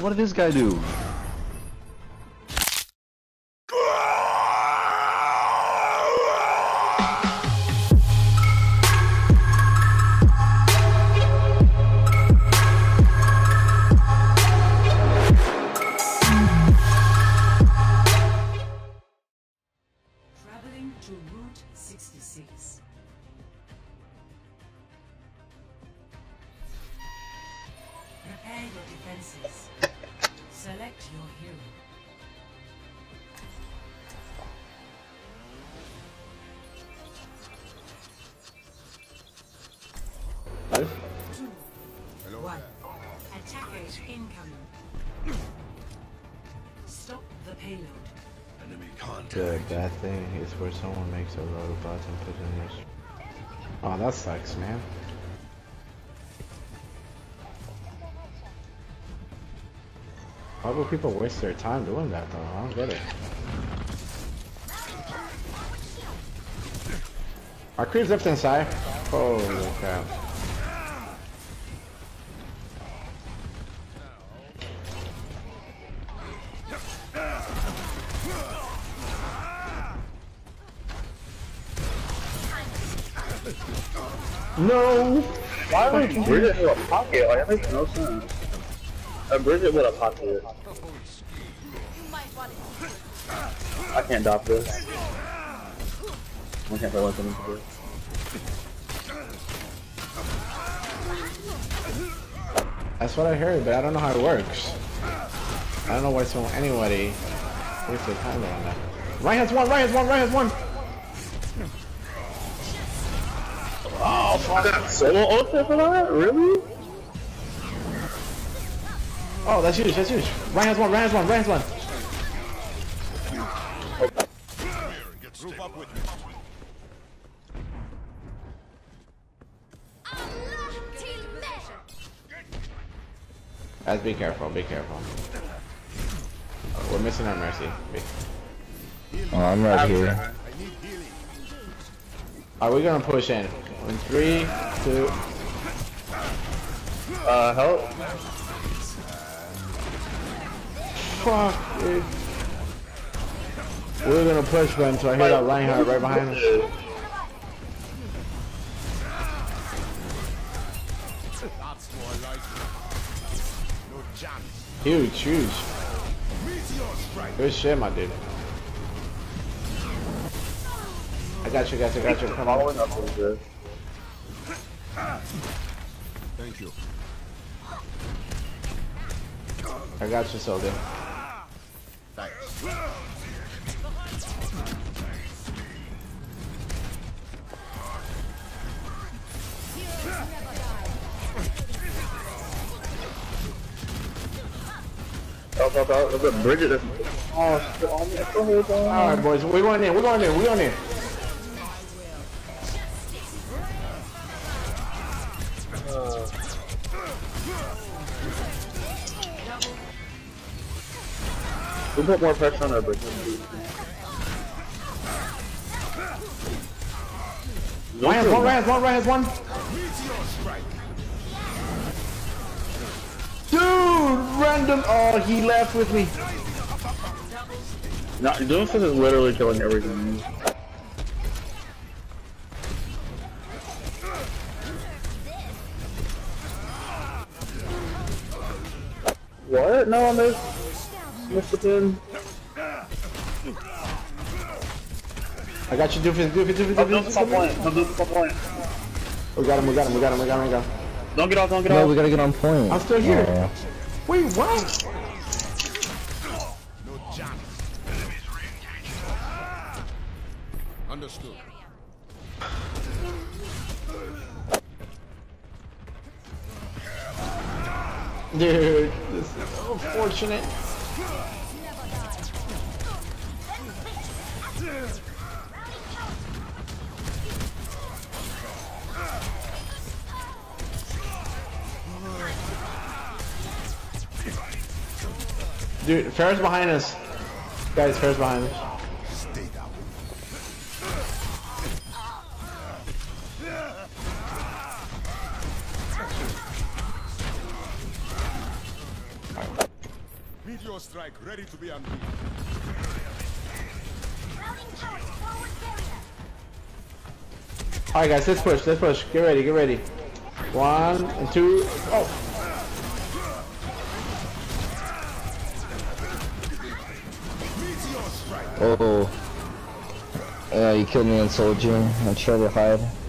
What did this guy do? Your defenses. Select your hero. One. Attackers incoming. Stop the payload. Enemy contact. The bad thing is where someone makes a robot and put in this. Oh, that sucks, man. Why would people waste their time doing that, though? I don't get it. Our creep's left inside. Holy crap. No! Why would Brigitte with a pocket? Like, that makes no sense. A Brigitte with a pocket. I can't dodge this. I can't play one thing this. That's what I heard, but I don't know how it works. I don't know why so anybody their time on that. Right has one, right has one, right has one! Oh, fuck. Solo ultimate for that? Really? Oh, that's huge, that's huge. Right has one, right has one, right has one. Guys, be careful, be careful. We're missing our mercy. Be- Oh, I'm right here. Are we gonna push in? In three, two. Uh, help? Fuck, dude. We're gonna push them, so I hear that Reinhardt right behind us. Huge, huge. Good shit, my dude. I got you, got you, got you. Come on. Up with. Thank you. I got you, soldier. Help, help, help. Look at Brigitte. Oh, shit. Oh, man. Go ahead, go All right, boys. We're going in. We're going in. We're going in. We put more pressure on our Brigitte. Right has one, has one, has one. Dude, random. Oh, he left with me. No, Doomfist is literally killing everything. What? No, I missed. Missed the pin. I got you, doofus, doofus, doofus, doofus. Doomfist on point. No, Doomfist on point. We got him, we got him, we got him, we got him, we got him. Don't get off, don't get No, off. we gotta get on point. I'm still here. Oh. Wait, what? Understood. Dude, this is so fortunate. Dude, Pharah's behind us. Guys, Pharah's behind us. Strike ready to be unleashed. Routing towers forward barrier. Alright guys, let's push, let's push. Get ready, get ready. One and two. Oh! Oh. Yeah, you killed me on soldier. I tried to hide.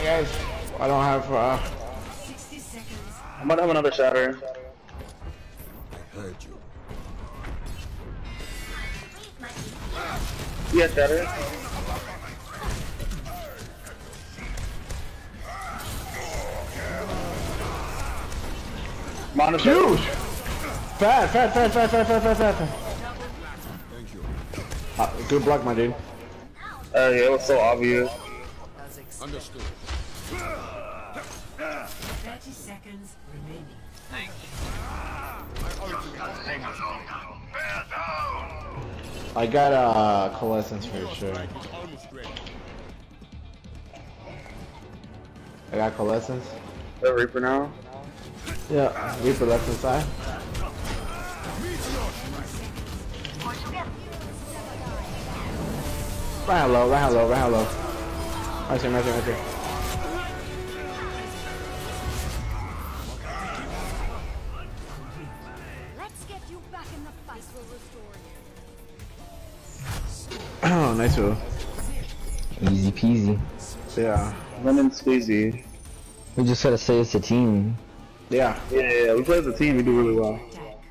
on, guys. I don't have, uh... I'm gonna have another shatter. I heard you. Yeah, shatter. Monitor. Huge! Fat, fat, fat, fat, fat, fat, fat, fat. Thank you. Uh, good block, my dude. Uh, yeah, it was so obvious. Understood. Thirty seconds remaining. Thank you. Just gotta I got a uh, coalescence for sure. I got coalescence. The Reaper now? Yeah, Reaper left inside. Right hello, right hello, right hello. Right here, right here, right here. Nice move. Easy peasy. Yeah. Lemon squeezy. We just gotta say it's a team. Yeah. Yeah, yeah, yeah, we play as a team, we do really well. Attack.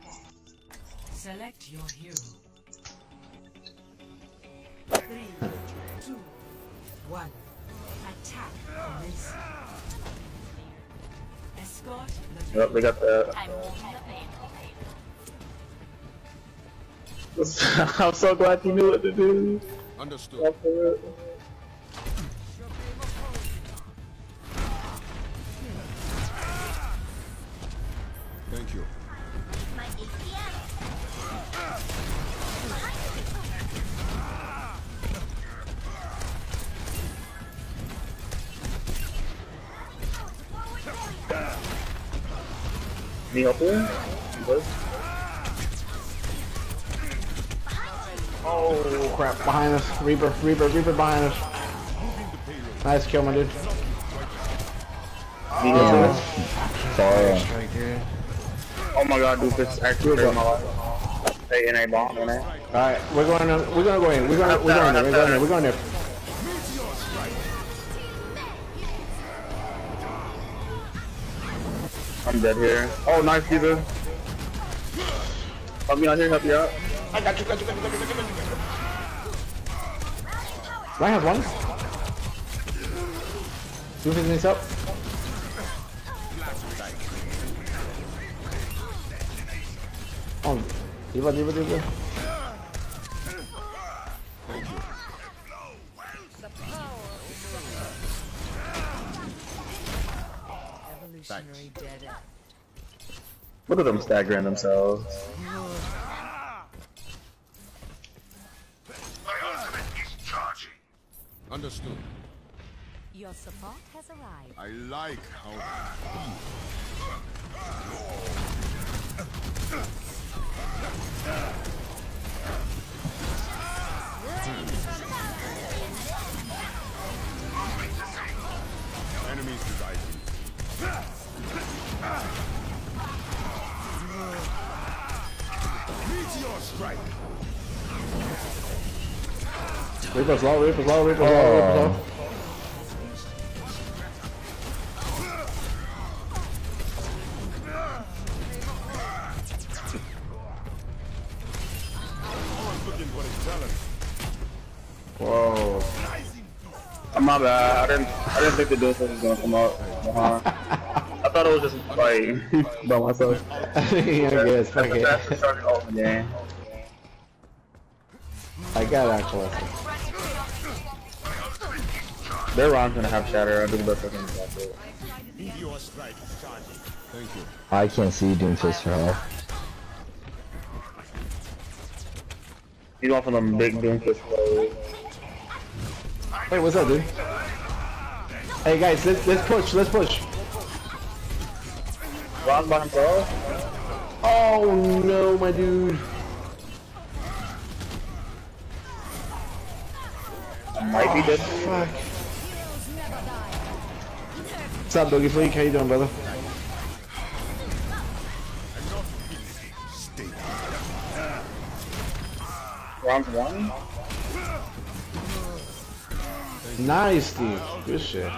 Select your hero. Three, two, one. Attack commence. Escort the Yep, they got that. I'm so glad you knew what to do. Understood. Thank you. Me up? Oh crap, behind us. Reaper, Reaper, Reaper behind us. Nice kill, my dude. Yeah. Sorry. Oh my god, dude, this actually hurt my life. Hey, in a bomb, in a. Alright, we're going to, we're gonna go in. We're gonna we're going there, we're going there, we're going there. I'm dead here. Oh, nice, D.Va. Help me out here, help you out. I got you, got you, got you, got you, got you, got you. Right has one. Doofus needs up. Oh, D.Va, D.Va, D.Va. evolutionary dead end. Look at them staggering themselves. Understood. Your support has arrived. I like how Reaper's low, Reaper's low, Reaper's low, Reaper's low. Looking for his talent. Whoa. Oh, my bad. I didn't. I didn't think the Dose was gonna come out. Uh-huh. I thought it was just like by myself. yeah, I guess, fuck That's the fastest it. starting off the game. I got that coalescence. Their round's gonna have shatter. I'll do the best I can stop it. Meteor strike is charging. Thank you. I can't see Doomfist for help. He's off of them big doomfist flows. Hey, what's up, dude? Hey guys, let's let's push, let's push. Ron by himself? Oh no, my dude. Might be dead. Oh, fuck. What's up, Doggy Fleek? How you doing, brother? Round one? Nice, Steve. Good shit.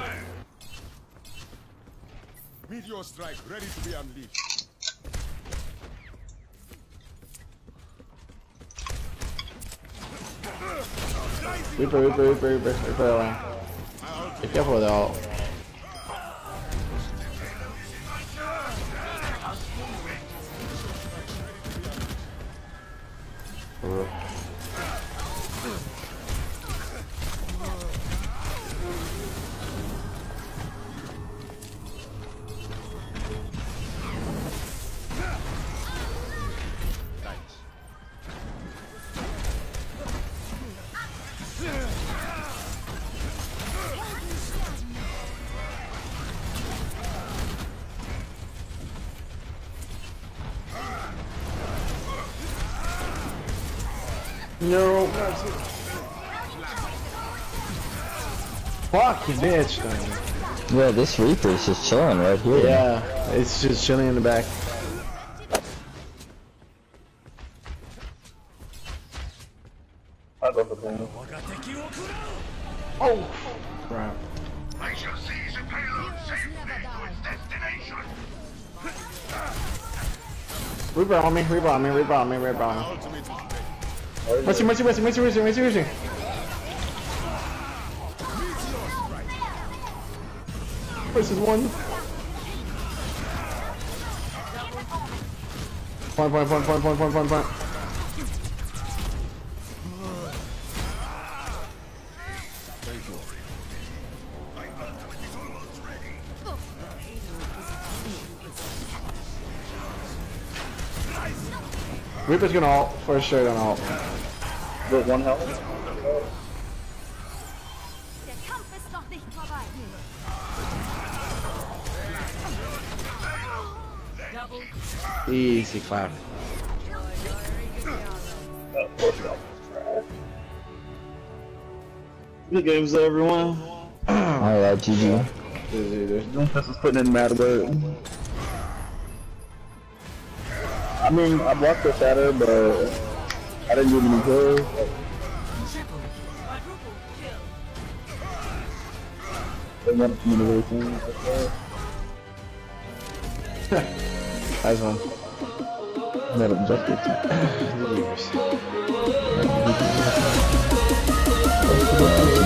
Meteor strike ready to be unleashed. Reaper, Reaper, Reaper, Reaper, Reaper around. Be careful with the ult. No. Fuck you, bitch. Yeah, this Reaper is just chilling right here. Yeah, it's just chilling in the back. I'll go for Oh, crap. I shall seize a payload safely to its destination. Reaper on me, Reaper on me, Reaper on me, Reaper on me. Mercy, mercy, mercy, mercy, mercy, mercy, mercy. Versus one. Point, point, point, point, point, point, point, point. Reaper's gonna ult, for sure gonna ult. With one health? Der Kampf ist noch nicht vorbei. Easy clap. Good games though, everyone. Alright, GG. Easy, dude. Doomfist is putting in mad work. I mean, I blocked the shatter, but I didn't give any kills. They want me to really think like that. Nice one. Made objective.